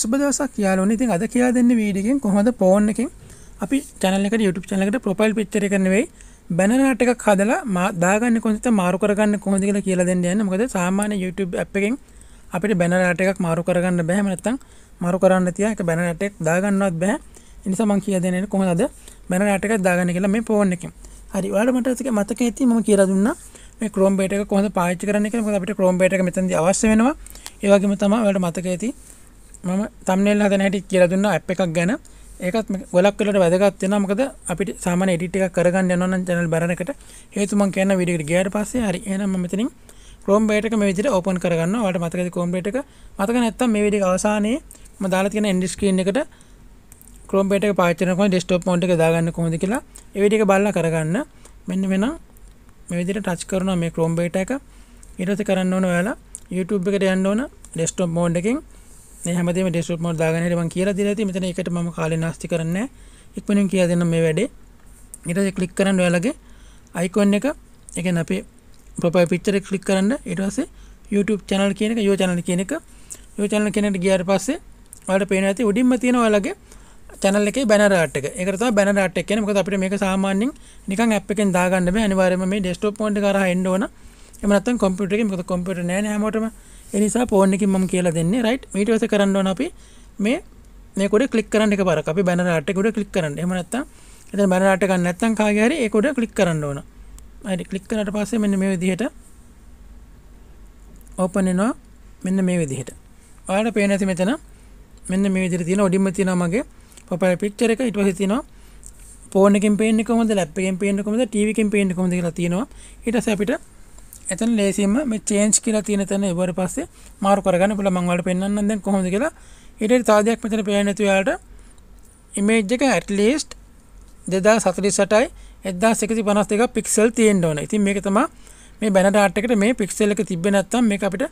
සුබ දවසක් යාලුවනේ ඉතින් අද කියලා දෙන්න වීඩියෝ එකෙන් කොහොමද? ෆෝන් එකෙන්. අපි channel එකට YouTube channel එකට profile picture එක නෙවෙයි banner art එකක් හදලා මා දාගන්නේ කොහොමද? මාරු කරගන්නේ කොහොමද කියලා කියලා දෙන්න යන්නේ. මොකද සාමාන්‍ය YouTube app එකෙන් අපිට banner art එකක් මාරු කරගන්න බෑ. එහෙම නැත්නම් මාරු කරන්න තියා ඒක banner art එකක් දාගන්නවත් බෑ. ඒ නිසා මම කියලා දෙන්නේ කොහොමද අද banner art එකක් දාගන්නේ කියලා මේ ෆෝන් එකෙන්. හරි ඔයාලට මට මතක ඇති මම කියලා දුන්නා. මේ Chrome beta එක කොහොමද පාවිච්චි කරන්නේ කියලා. මොකද අපිට Chrome beta එක මෙතනදී අවශ්‍ය වෙනවා. ඒ වගේම තමයි ඔයාලට මතක ඇති මම තම්නෙල් හදන හැටි කියලා දුන්න ඇප් එකක් ගැන. ඒකත් ගොලක් වෙලට වැදගත් වෙනවා. මොකද අපිට සාමාන්‍ය එඩිට් එකක් කරගන්න යනවා නම් channel බැරන එකට. හේතු මම කියන වීඩියෝ එකට ගියාට පස්සේ හරි. එහෙනම් මම මෙතනින් Chrome beta එක මේ විදිහට open කරගන්නවා. ඔයාලට මතකද Chrome beta එක. මතක නැත්තම් මේ වීඩියෝ එක අවසානයේ මම දාලා තියෙන end screen එකට Chrome beta එක පාවිච්චි කරනකොට desktop mode එක දාගන්න කොහොමද කියලා ඒ වීඩියෝ එක බලලා කරගන්න. මෙන්න මෙන්න මේ විදිහට ටච් කරනවා මේ Chrome beta එක. ඊට පස්සේ කරන්න ඕන ඔයාලා YouTube එකට යන්න ඕන desktop mode එකෙන්. මේ හැමදේම ඩෙස්ක්ටොප් මෝඩ් දාගෙන හිටි මම කියලා දීලා තියෙන්නේ මෙතන ඒකට මම කාලේ නාස්ති කරන්නේ නැහැ ඉක්මනින් කියලා දෙන්න මේ වැඩේ ඊට පස්සේ ක්ලික් කරන්න ඔයාලගේ අයිකෝන් එක ඒ කියන්නේ අපේ ප්‍රොෆයිල් පික්චර් එක ක්ලික් කරන්න ඊට පස්සේ YouTube channel කියන එක යෝ channel කියන එක යෝ channel කියන එකට ගියාට පස්සේ ඔයාලට පේන ඇති උඩින්ම තියෙන ඔයාලගේ channel එකේ banner art එක. ඒකට තමයි banner art එක කියන්නේ. මොකද අපිට මේක සාමාන්‍යයෙන් නිකන් app එකෙන් දාගන්න බෑ. අනිවාර්යයෙන්ම මේ desktop mode එක කරා එන්න ඕන. එහෙම නැත්නම් computer එකේ මොකද computer නෑ නේ හැමෝටම. එනිසා ෆෝන් එකකින් මම කියලා දෙන්නේ රයිට් ඊට පස්සේ කරන්න ඕන අපි මේ මේක උඩ ක්ලික් කරන්න එකපාරක් අපි බැනර් ආර්ට් එක උඩ ක්ලික් කරන්න. එහෙම නැත්නම් එතන බැනර් ආර්ට් එක ගන්න නැත්නම් කාගේ හරි ඒක උඩ ක්ලික් කරන්න ඕන. හරි ක්ලික් කරාට පස්සේ මෙන්න මේ විදිහට ඕපන් වෙනවා මෙන්න මේ විදිහට. ඔයාලට පේන ඇති මෙතන මෙන්න මේ විදිහට තියෙන උඩින්ම තියෙනවා මගේ ප්‍රොෆයිල් පික්චර් එක ඊට පස්සේ තියෙනවා ෆෝන් එකෙන් පේන්නේ කොහොමද ලැප් එකෙන් පේන්නේ කොහොමද ටීවී එකෙන් පේන්නේ කොහොමද කියලා තියෙනවා. ඊට පස්සේ අපිට එතන ලේසියෙන්ම මේ චේන්ජ් කියලා තියෙන තැන ඉවර පස්සේ මාරු කරගන්න පුළුවන් මම ඔයාලට පෙන්වන්නම් දැන් කොහොමද කියලා ඊට තව දෙයක් මෙතන පේන්නේ නැතුව යාලට ඉමේජ් එක at least 2048යි 1152 පික්සල් තියෙන්න ඕන. ඉතින් මේක තමයි මේ බැනර් ආර්ට් එකට මේ පික්සල් එක තිබ්බේ නැත්නම් මේක අපිට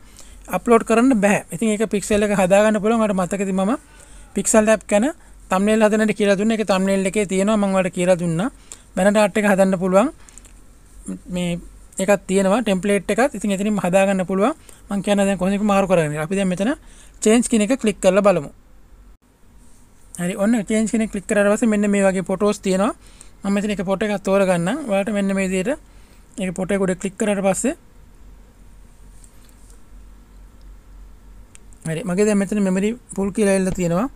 අප්ලෝඩ් කරන්න බෑ. ඉතින් ඒක පික්සල් එක හදාගන්න පුළුවන්. මට මතකයි මම පික්සල් ඇප් ගැන තම්නේල් හදන්නට කියලා දුන්න ඒක තම්නේල් එකේ තියෙනවා මම ඔයාලට කියලා දුන්නා. බැනර් ආර්ට් එක හදන්න පුළුවන්. මේ එකක් තියෙනවා ටෙම්පලේට් එකත් ඉතින් එතනින් හදාගන්න පුළුවන්. මම කියන දැන් කොහොමද මාරු කරන්නේ අපි දැන් මෙතන චේන්ජ් කියන එක ක්ලික් කරලා බලමු. හරි ඔන්න චේන්ජ් කියන එක ක්ලික් කරාට පස්සේ මෙන්න මේ වගේ ෆොටෝස් තියෙනවා. මම මෙතන එක ෆොටෝ එකක් තෝරගන්නම්. ඔයාලට මෙන්න මේ විදිහට ඒක ෆොටෝ එක උඩ ක්ලික් කරාට පස්සේ. හරි මගේ දැන් මෙතන මෙමරි ෆුල් කියලා එල්ල තියෙනවා.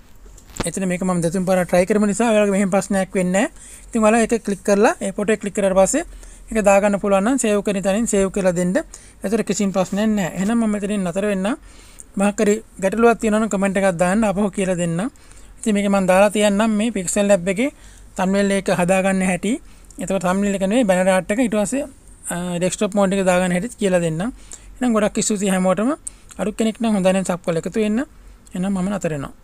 එතන මේක මම දෙතුන් පාරක් try කරමු නිසා ඔයාලගේ මෙහෙම ප්‍රශ්නයක් වෙන්නේ නැහැ. ඉතින් ඔයාලා ඒක ක්ලික් කරලා ඒ ෆොටෝ එක ක්ලික් කරාට පස්සේ එක දාගන්න පුළුවන් නම් සේව් කරන තැනින් සේව් කරලා දෙන්න. එතකොට කිසිම ප්‍රශ්නයක් නැහැ. එහෙනම් මම මෙතනින් නතර වෙන්න. මොකක් හරි ගැටලුවක් තියෙනවා නම් කමෙන්ට් එකක් දාන්න අපහු කියලා දෙන්න. ඉතින් මේක මම දාලා තියන්නම් මේ Pixel Lab එකේ thumbnail එක හදාගන්න හැටි. එතකොට thumbnail එක නෙවෙයි banner art එක ඊට පස්සේ desktop mode එක දාගන්න හැටි කියලා දෙන්නම්. එහෙනම් ගොඩක් ස්තුතියි හැමෝටම. අලුත් කෙනෙක් නම් හොඳ නම් සබ්ස්ක්‍රයිබ් එකතු වෙන්න. එහෙනම් මම නතර වෙනවා.